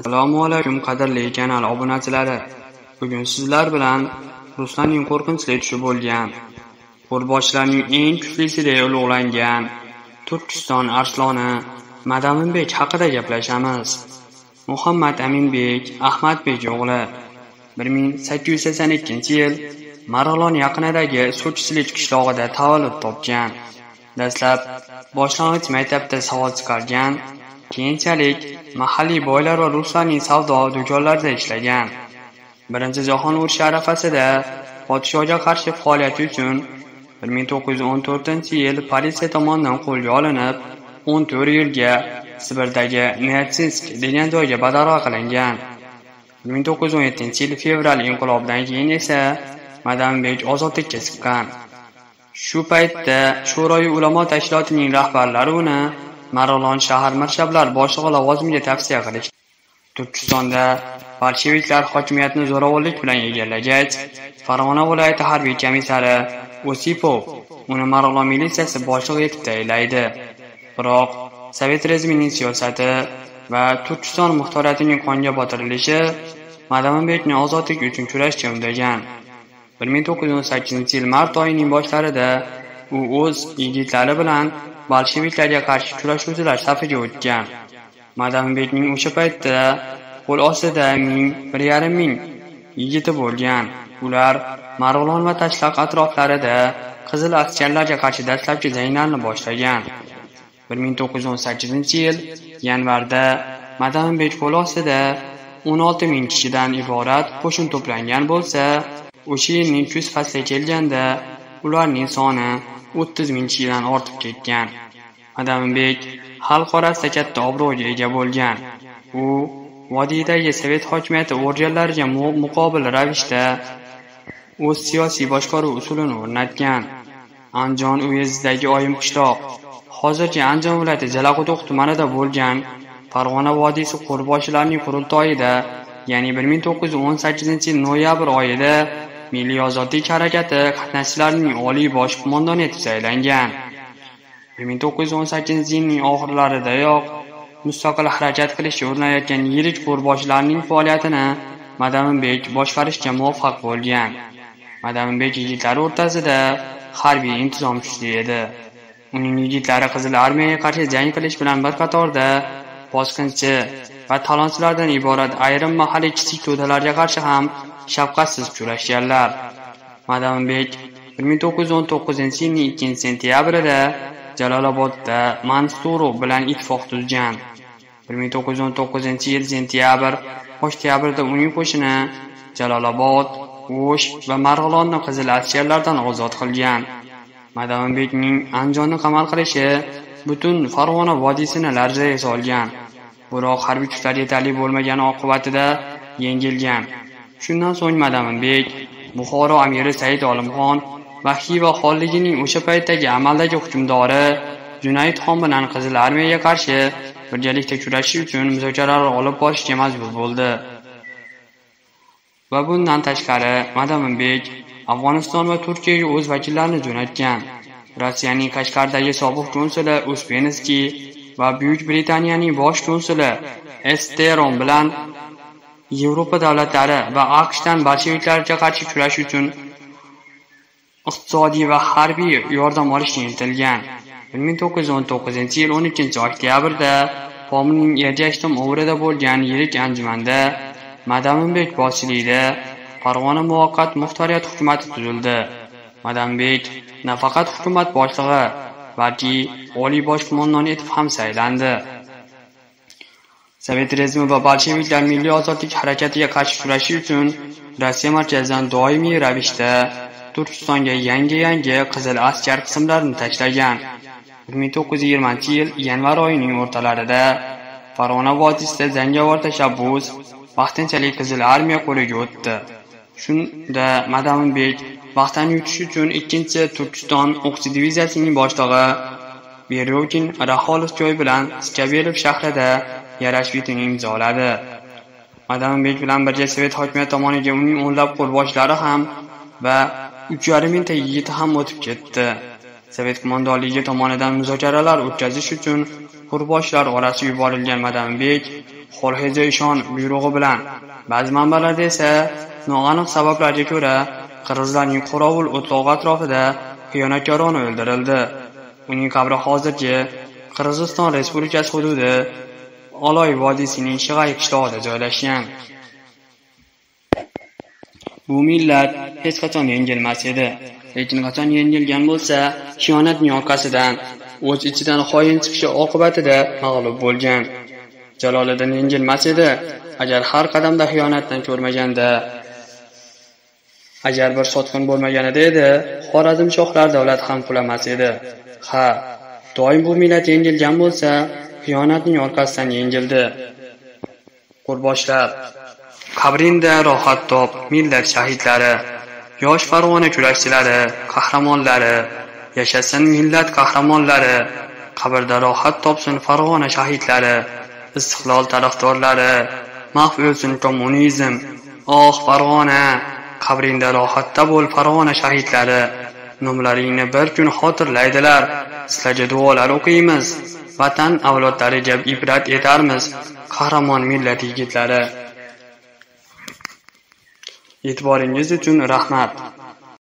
Assalomu alaykum qadrli kanal obunachilari. Bugun sizlar bilan Ruslanning qo'rqinchli tushi bo'lgan, qo'rboshlarning eng kuchlisi deb ulug'langan Turkiston arsloni Madaminbek haqida gaplashamiz. Muhammad Aminbek Ahmadbek o'g'li 1882-yil Marg'ilon yaqinidagi So'chisilik qishlog'ida tavallud topgan. Dastlab boshlang'ich maktabda savol chiqargan, keyinchalik mahalliy boylar va ruslarning savdo do'konlarida ishlagan. Birinchi jahon urushi arafasida podshohga qarshi faoliyati uchun 1914-yil politsiya tomonidan qo'lga olinib, 14 yilga Sibirdagi Neatsinsk degan joyga badarg'a qilingan. 1917-yil fevral inqilobidan keyin esa Madambek ozodlikka chiqqan. Shu paytda Sho'royi ulamo tashkilotining rahbarlari uni Marg'ilon shahar mirshablar boshlig'i lavozimiga tavsiya qilish. Turkistonda bolsheviklar hokimiyatni zo'ravonlik bilan egallagach, Farg'ona viloyati harbiy komissari Osipov uni Marg'ilon militsiyasi boshlig'i etib tayinlaydi. Biroq sovet rejimining siyosati va Turkiston muxtoriyatining qonga botirilishi Madaminbekni ozodlik uchun kurashga undagan. 1918-yil mart oyining boshlarida u o'z yigitlari bilan bolsheviklarga qarshi kurashuvchilar safiga o'tgan. Madaminbekning o'sha paytda qo'l ostida ming, bir yarim ming yigiti bo'lgan. Ular Marg'ilon va Tashlaq atroflarida qizil askarlarga qarshi dastlabki janglarni boshlagan. 1918-yil yanvarda Madaminbek qo'l ostida 16 ming kishidan iborat qo'shin to'plangan bo'lsa, o'sha yilning kuz fasli kelganda ularning soni 30 ming kishidan ortib ketgan. adambek xalq orasida katta obro'ga ega bo'lgan. U vodiydagi sovet hokimiyati organlariga muqobil ravishda o'z siyosiy boshqaruv usulini o'rnatgan. Andijon uyezdidagi Oyim qishloq, hozirgi Andijon viloyati Jalaquduq tumanida bo'lgan Farg'ona vodiysi qo'rboshilarining qurultoyida, ya'ni 1918-yil noyabr oyida Milliy ozodlik harakati qatnashchilarining oliy bosh qo'mondoni etib saylangan. 1918-yilning oxirlaridayoq mustaqil harakat qilishga urinayotgan yirik qo'rboshilarning faoliyatini Madaminbek boshqarishga muvaffaq bo'lgan. Madaminbek yigitlari o'rtasida harbiy intizom kuchli edi. Uning yigitlari Qizil armiyaga qarshi jang qilish bilan bir qatorda bosqinchi va talonchilardan iborat ayrim mahalliy kichik to'dalarga qarshi ham shafqatsiz kurashganlar. Madaminbek 1919-yilning 2-sentyabrida Jalolobodda Mansurov bilan ittifoq tuzgan. 1919-yil sentyabr, oktyabrda uning qo'shini Jalolobod, O'sh va Marg'ilonni qizil askarlardan ozod qilgan. madanbekning Anjonni qamal qilishi butun Farg'ona vodiysini larzaga solgan. Biroq harbiy kuchlar yetarli bo'lmagani oqibatida yengilgan. Shundan so'ng Madaminbek Buxoro amiri Said Olimxon va Xiva xonligining o'sha paytdagi amaldagi hukmdori Junayd xon bilan Qizil armiyaga qarshi birgalikda kurashish uchun muzokaralar olib borishga majbur bo'ldi. Va bundan tashqari Madaminbek Afg'oniston va Turkiyaga o'z vakillarini jo'natgan. Rossiyaning Qashqardagi sobiq konsuli Uspenskiy va Buyuk Britaniyaning bosh konsuli Esteron bilan Yevropa davlatlari va AQShdan bolsheviklarga qarshi kurash uchun iqtisodiy va harbiy yordam olishga intilgan. 1919-yil 12-oktyabrda Pomning Ergashtim o'vrida bo'lgan yirik anjumanda Madaminbek boshchiligida Farg'ona muvaqqat muxtoriyat hukumati tuzildi. Madambek nafaqat hukumat boshlig'i, balki oliy bosh qo'mondon etib ham saylandi. Sovet rejimi va bolsheviklar milliy ozodlik harakatiga qarshi kurashish uchun Rossiya markazidan doimiy ravishda Turkistonga yangi-yangi qizil askar qismlarini tashlagan. 1920-yil yanvar oyining o'rtalarida Farg'ona vodiysida jangovar tashabbus vaqtinchalik qizil armiya qo'liga o'tdi. Shunda Madaminbek vaqtdan yutish uchun 2-Turkiston o'qchi diviziyasining boshlig'i Beryovkin Raxolovjoy bilan Skabelov shahrida yarash imzoladi. Madaminbek bilan birga sovet hokimiyati tomoniga uning o'nlab qo'lboshlari ham va 3,5 mingta yigiti ham o'tib ketdi. sovet qo'mondonligi tomonidan muzokaralar o'tkazish uchun qurboshlar orasiga yuborilgan Madambek Xolxezaishon buyrug'i bilan ba'zi manbalarda esa noaniq sabablarga ko'ra qirg'izlarning qorovul o'tlog'i atrofida xiyonatkorona o'ldirildi. Uning qabri hozirgi Qirg'iziston Respublikasi hududi Oloy vodiysining Shig'ay qishlog'ida joylashgan. Bu millat hech qachon yengilmas edi. Lekin qachon yengilgan bo'lsa, xiyonatning orqasidan o'z ichidan xoin chiqishi oqibatida mag'lub bo'lgan. Jaloliddin yengilmas edi, agar har qadamda xiyonatdan ko'rmaganda. Agar bir sotqin bo'lmaganida edi, Xorazm shohlar davlati ham qulamas edi. Ha, doim bu millat yengilgan bo'lsa, xiyonatning orqasidan yengildi. Qurboshlar Qabrinda rohat top millat shahidlari, yosh Farg'ona kurashchilari, qahramonlari, yashasin millat qahramonlari, qabrda rohat topsin Farg'ona shahidlari, istiqlol tarafdorlari, mahv o'lsin kommunizm. Oh Farg'ona, qabringda rohatda bo'l Farg'ona shahidlari. Nomlaringni bir kun xotirlaydilar. Sizlarga duolar o'qiymiz. Vatan avlodlariga ibrat etarmiz. Qahramon millat yigitlari. E'tiboringiz uchun rahmat.